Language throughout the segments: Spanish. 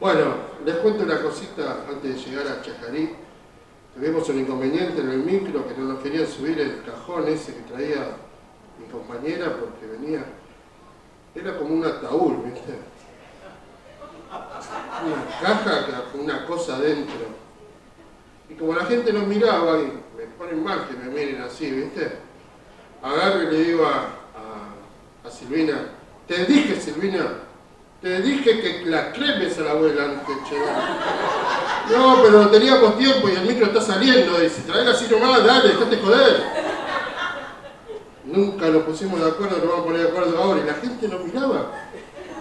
Bueno, les cuento una cosita antes de llegar a Chajarí. Tuvimos un inconveniente en el micro que no nos querían subir el cajón ese que traía mi compañera porque venía. Era como un ataúd, ¿viste? Una caja con una cosa dentro. Y como la gente nos miraba, y me ponen mal que me miren así, ¿viste? Agarro y le digo a Silvina, te dije, Silvina, te dije que la cremes a la abuela antes llegar. No, pero teníamos tiempo y el micro está saliendo. Dice, traer así nomás, dale, dejate joder. Nunca nos pusimos de acuerdo, nos vamos a poner de acuerdo ahora. Y la gente nos miraba.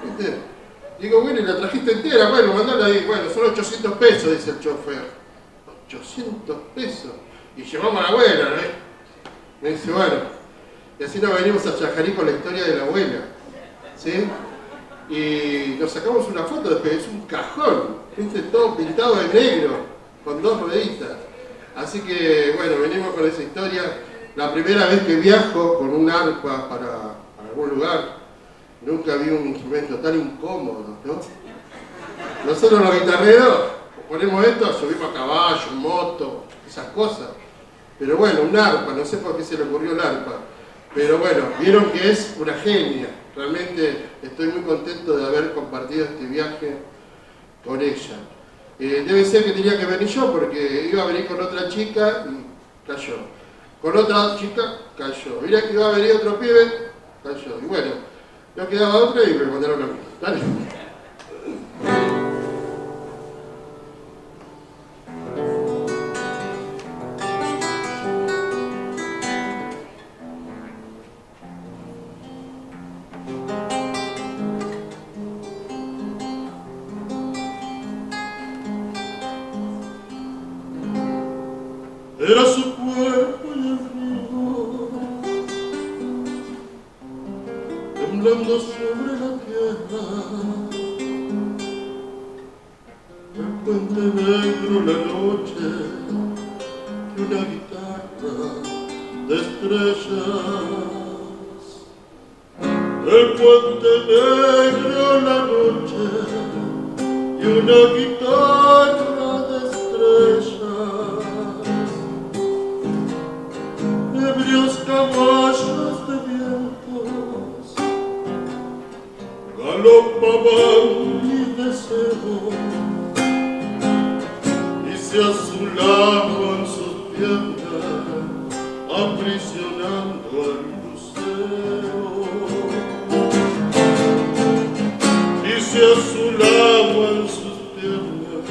¿Viste? Digo, bueno, y la trajiste entera, bueno, mandala ahí. Bueno, son 800 pesos, dice el chofer. 800 pesos. Y llevamos a la abuela, ¿eh? Me dice, bueno. Y así nos venimos a Chajarí con la historia de la abuela. ¿Sí? Y nos sacamos una foto después, es un cajón, todo pintado de negro, con dos rueditas. Así que, bueno, venimos con esa historia. La primera vez que viajo con un arpa para, para algún lugar, nunca vi un instrumento tan incómodo, ¿no? Nosotros los guitarreros ponemos esto, subimos a caballo, moto, esas cosas. Pero bueno, un arpa, no sé por qué se le ocurrió el arpa. Pero bueno, vieron que es una genia. Realmente estoy muy contento de haber compartido este viaje con ella. Eh, debe ser que tenía que venir yo porque iba a venir con otra chica y cayó. Con otra chica cayó. Mira que iba a venir otro pibe, cayó. Y bueno, no quedaba otra y me mandaron a mí. Dale. Sobre la tierra. El puente negro, la noche, y una guitarra de estrellas. El puente negro, la noche, y una guitarra galopaban mi deseo y se azulaban sus piernas aprisionando al lucero y se azulaban sus piernas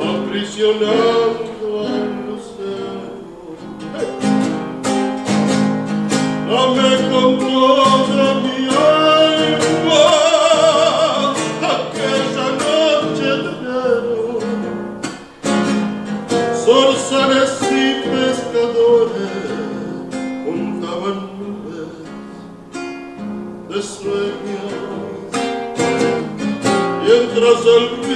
aprisionando de sueños. Mientras el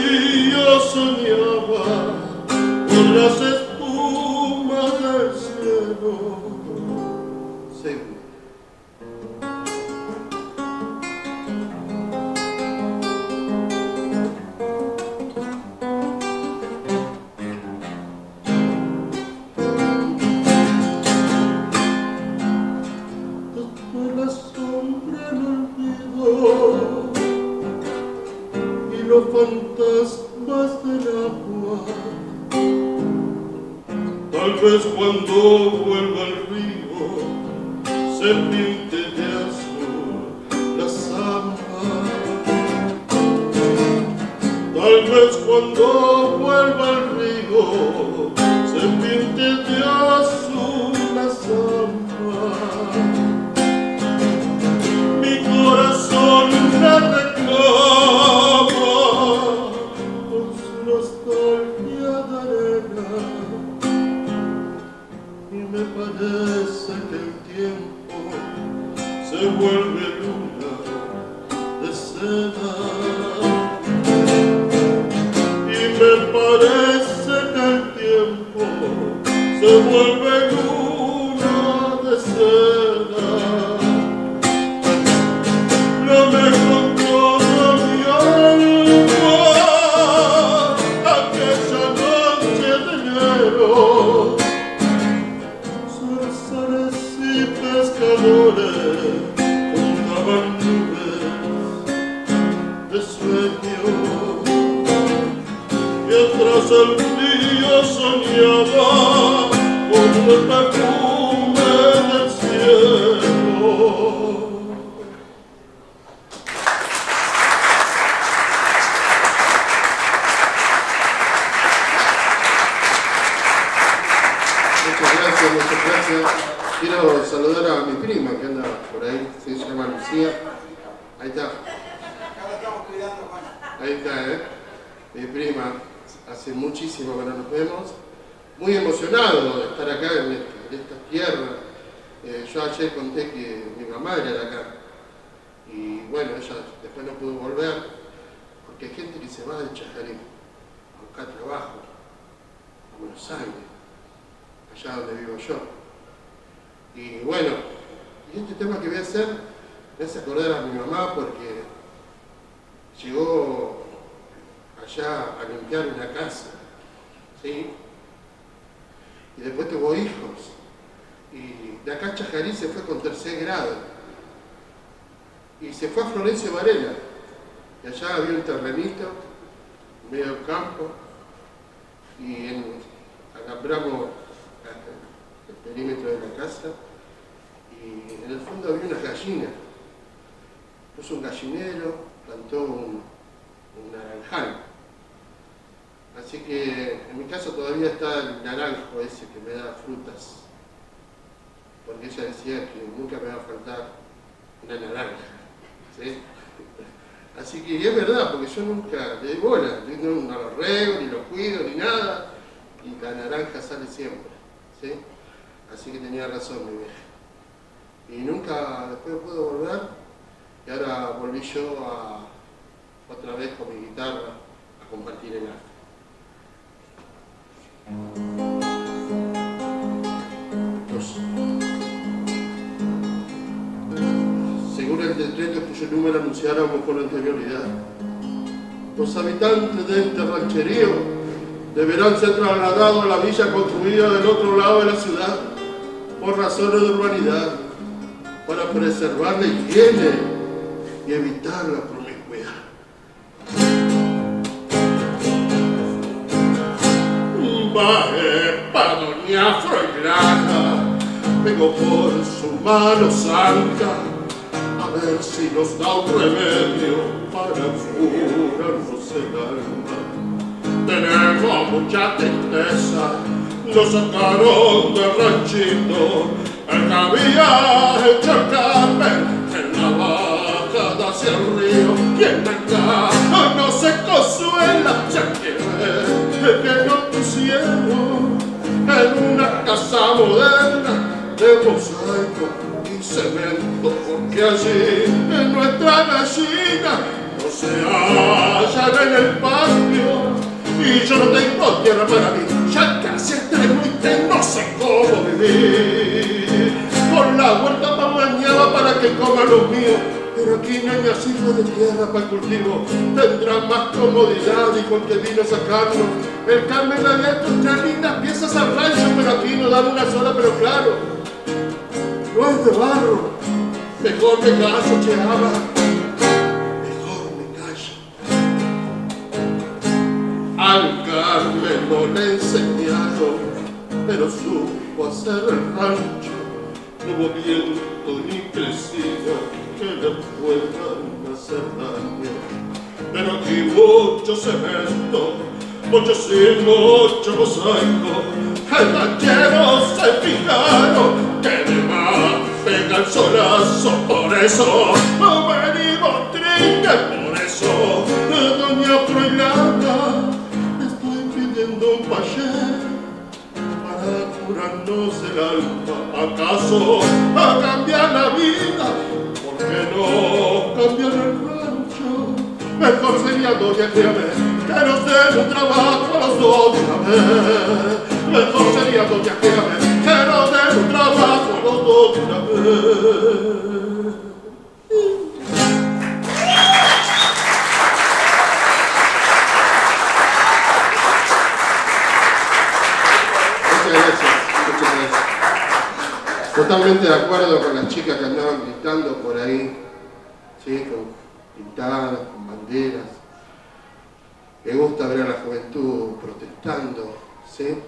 los fantasmas del agua. Tal vez cuando vuelva el río se pinte de azul la samba. Tal vez cuando vuelva el río se pinte de azul la samba. Mi corazón y me parece que el tiempo se vuelve luna de seda. Y me parece que el tiempo se vuelve luna sueño. Mientras el día soñaba con el muchísimo que no nos vemos. Muy emocionado de estar acá en, esta tierra. Eh, yo ayer conté que mi mamá era de acá. Y bueno, ella después no pudo volver porque hay gente que se va de Chajarí a buscar trabajo a Buenos Aires allá donde vivo yo. Y bueno, y este tema que voy a hacer me hace acordar a mi mamá porque llegó allá a limpiar una casa, ¿sí? Y después tuvo hijos. Y de acá Chajarí se fue con tercer grado. Y se fue a Florencio Varela. Y allá había un terrenito, medio campo, y en, alambramos el perímetro de la casa y en el fondo había una gallina. Puso un gallinero, plantó un, un naranjal. Así que en mi casa todavía está el naranjo ese que me da frutas. Porque ella decía que nunca me va a faltar una naranja. ¿sí? Así que y es verdad, porque yo nunca le doy bola, yo no no lo riego, ni lo cuido, ni nada, y la naranja sale siempre. ¿sí? Así que tenía razón mi vieja. Y nunca después pude volver, y ahora volví yo a, otra vez con mi guitarra a compartir el arte. Según el decreto cuyo número anunciáramos con anterioridad, los habitantes de este rancherío deberán ser trasladados a la villa construida del otro lado de la ciudad por razones de urbanidad para preservar la higiene y evitar la promiscuidad. Baje para doña vengo por su mano santa, a ver si nos da un remedio para curarnos el alma. Tenemos mucha tristeza, nos sacaron del ranchito, el que el en la bajada hacia el río, y en acá no se consuela, ya quiere en una casa moderna de mosaico y cemento, porque allí en nuestra gallina no se hallan en el patio y yo no tengo tierra para mí, ya casi estreno y no sé cómo vivir. Con la huerta pa' mañana para que coman los míos, pero aquí no hay asilo de tierra para el cultivo. Tendrán más comodidad y con que vino a sacarnos. El Carmen le había tres lindas piezas al rancho, pero aquí no dan una sola, pero claro, no es de barro. Mejor me che ama. Mejor me callo. Al Carmen no le enseñaron, pero supo hacer el rancho. No hubo viento ni crecido que le puedan hacer daño. Pero aquí mucho cemento, mucho zinc, mucho mosaico. El ranchero se fijaron que de más pega el solazo. Por eso no venimos tristes, por eso, doña Froilana, estoy pidiendo un payé para curarnos el alma. ¿Acaso a cambiar la vida? ¿Por qué no cambiar el rancho? Mejor sería doña Cleame que nos den un trabajo a los dos una vez. Mejor sería doña Cleame que nos den un trabajo a los dos una vez. Muchas gracias, muchas gracias. Totalmente de acuerdo con las chicas que por ahí, ¿sí? con pintadas, con banderas. Me gusta ver a la juventud protestando, ¿sí?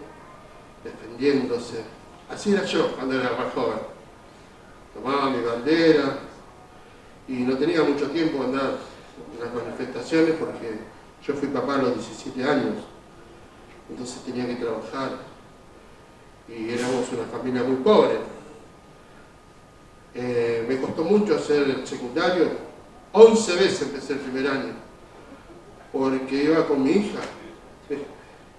defendiéndose. Así era yo cuando era más joven. Tomaba mi bandera y no tenía mucho tiempo andar en las manifestaciones porque yo fui papá a los 17 años, entonces tenía que trabajar y éramos una familia muy pobre. Eh, me costó mucho hacer el secundario, 11 veces empecé el primer año, porque iba con mi hija,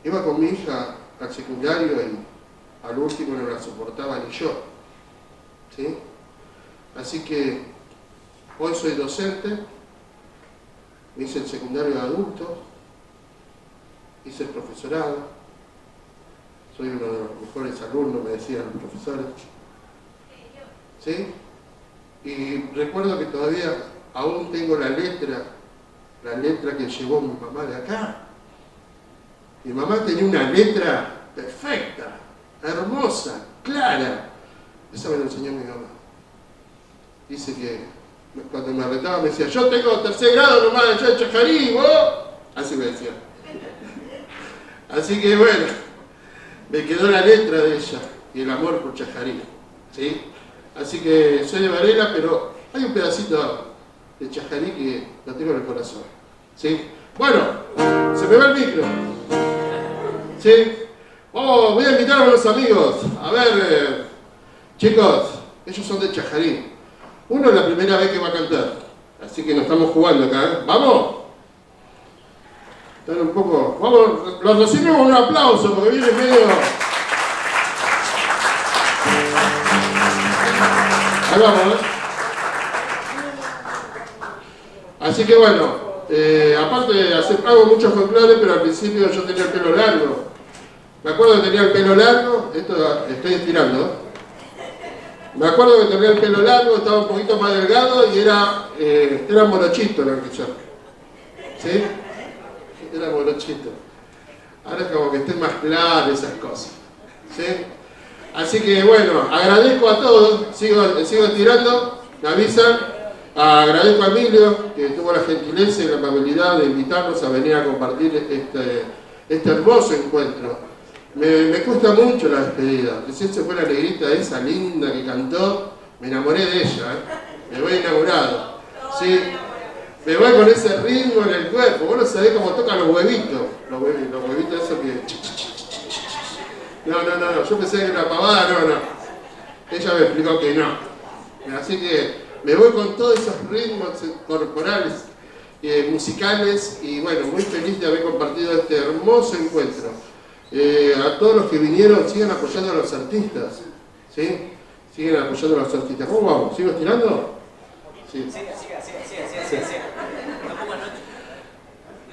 iba con mi hija al secundario y al último no la soportaba ni yo. ¿sí? Así que hoy soy docente, hice el secundario de adultos, hice el profesorado, soy uno de los mejores alumnos, me decían los profesores. ¿Sí? Y recuerdo que todavía aún tengo la letra, la letra que llevó mi mamá de acá. Mi mamá tenía una letra perfecta, hermosa, clara. Esa me lo enseñó mi mamá. Dice que cuando me retaba me decía, yo tengo tercer grado nomás, yo de Chajarí, vos. Así me decía. Así que bueno, me quedó la letra de ella y el amor por Chajarí. ¿sí? Así que soy de Varela, pero hay un pedacito de Chajarí que lo tengo en el corazón. ¿sí? Bueno, se me va el micro. ¿Sí? Oh, voy a invitar a unos amigos. A ver, eh, chicos, ellos son de Chajarí. Uno es la primera vez que va a cantar, así que nos estamos jugando acá. ¿eh? ¿Vamos? Están un poco... Vamos, los recibimos con un aplauso porque viene medio... Así que bueno, eh, aparte de hago muchos folclores, pero al principio yo tenía el pelo largo. Me acuerdo que tenía el pelo largo, esto estoy estirando. Me acuerdo que tenía el pelo largo, estaba un poquito más delgado y era, eh, era morochito el yo. ¿Sí? Era morochito. Ahora es como que esté más claro esas cosas. ¿Sí? Así que bueno, agradezco a todos, sigo, sigo estirando, me avisan. Agradezco a Emilio que tuvo la gentileza y la amabilidad de invitarnos a venir a compartir este, este hermoso encuentro. Me, cuesta mucho la despedida. Recién se fue la negrita esa linda que cantó. Me enamoré de ella. ¿eh? Me voy enamorado. Sí. Me voy con ese ritmo en el cuerpo. Vos no sabés cómo tocan los huevitos. Los huevitos, los huevitos esos que... No, no, no, no. Yo pensé que era una pavada. No, no. Ella me explicó que no. Así que me voy con todos esos ritmos corporales, eh, musicales y bueno, muy feliz de haber compartido este hermoso encuentro. Eh, a todos los que vinieron, sigan apoyando a los artistas. ¿Sí? Siguen apoyando a los artistas. ¿Cómo vamos? ¿Sigo estirando? Sí.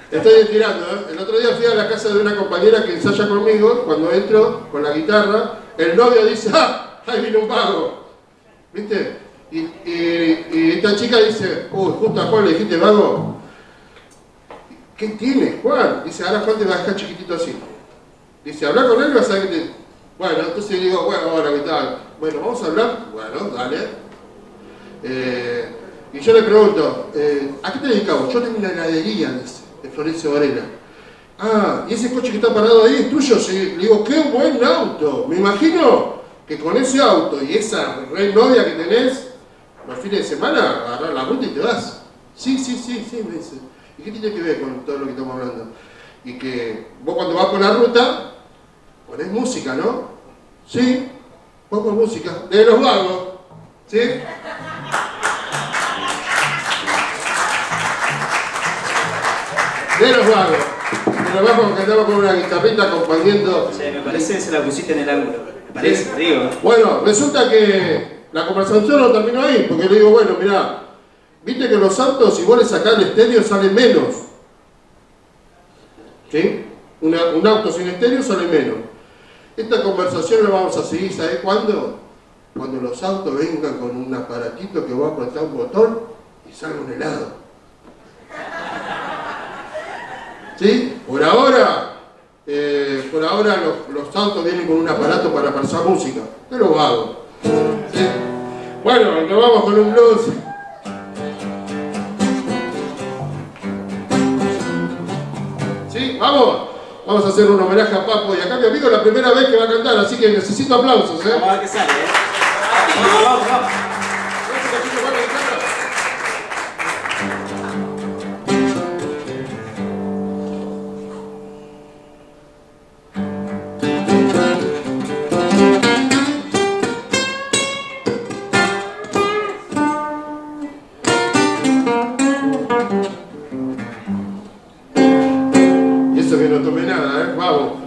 Estoy estirando, ¿eh? El otro día fui a la casa de una compañera que ensaya conmigo, cuando entro con la guitarra, el novio dice, ¡ah! ¡Ahí vino un vago! ¿Viste? Y, esta chica dice, uy, justo a Juan le dijiste vago. ¿Qué tiene, Juan? Dice, ahora Juan te va a dejar chiquitito así. Dice, habla con él y vas a que te... Bueno, entonces digo, bueno, ahora, ¿qué tal? Bueno, vamos a hablar. Bueno, dale. Eh, y yo le pregunto, eh, ¿a qué te dedicamos? Yo tengo una heladería, dice, de Florencio Varela. Ah, ¿y ese coche que está parado ahí es tuyo? Sí. Le digo, qué buen auto. Me imagino que con ese auto y esa rey novia que tenés, los fines de semana agarrar la ruta y te vas. Sí, sí, sí, sí, me dice. ¿Y qué tiene que ver con todo lo que estamos hablando? Y que vos cuando vas por la ruta, Ponés música, ¿no? Sí, pongo música. De los vagos. ¿Sí? De los vagos. De los vagos que andamos con una guitarrita acompañando. Sí, me parece que se la pusiste en el ángulo. Me parece, digo. Bueno, resulta que la conversación no terminó ahí, porque le digo, bueno, mira, viste que los autos, si vos le sacás el estéreo, salen menos. ¿Sí? un auto sin estéreo sale menos. Esta conversación la vamos a seguir, ¿sabes cuándo? Cuando los autos vengan con un aparatito que va a apretar un botón y salga un helado. ¿Sí? Por ahora, eh, por ahora los, autos vienen con un aparato para pasar música, pero lo hago. ¿Sí? Bueno, nos vamos con un blues. ¿Sí? ¿Vamos? Vamos a hacer un homenaje a Papo y acá mi amigo es la primera vez que va a cantar, así que necesito aplausos, ¿eh? Vamos a ver qué sale, ¿eh? Vamos, vamos, vamos. Eso que no tomé nada, ¿eh? Vamos.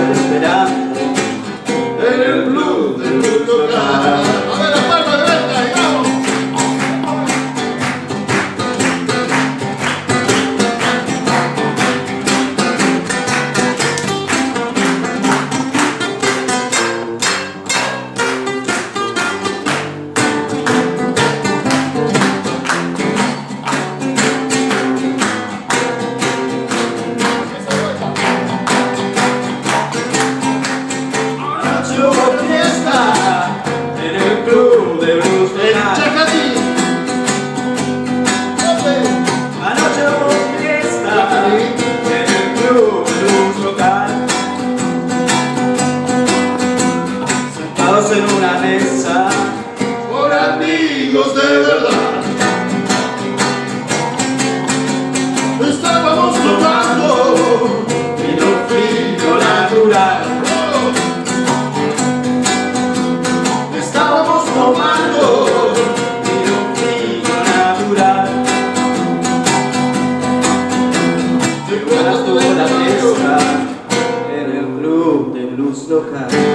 Siempre te estaré de blues